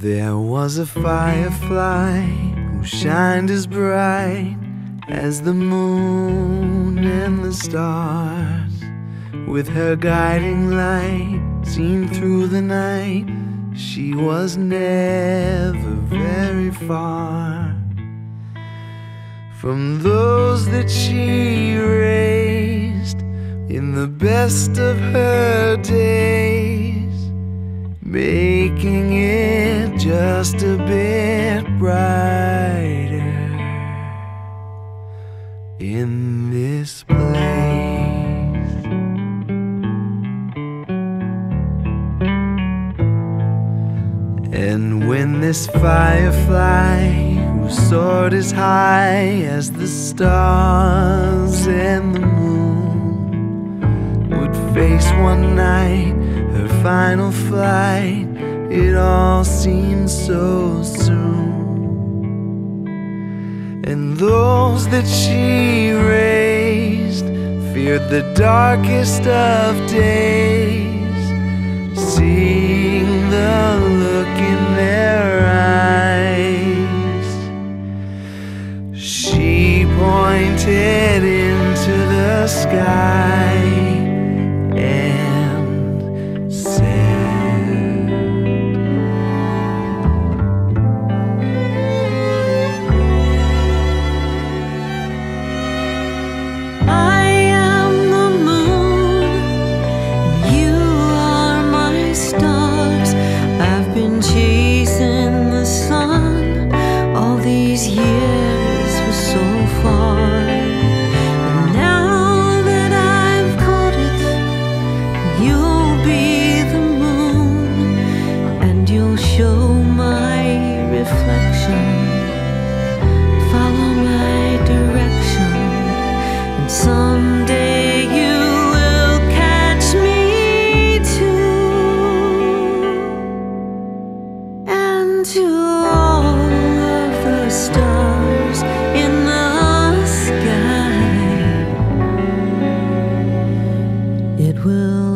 There was a firefly who shined as bright as the moon and the stars. With her guiding light seen through the night, she was never very far from those that she raised in the best of her days, making just a bit brighter in this place. And when this firefly, who soared as high as the stars and the moon, would face one night her final flight, it all seemed And those that she raised feared the darkest of days, seeing the look in their eyes. She pointed into the sky will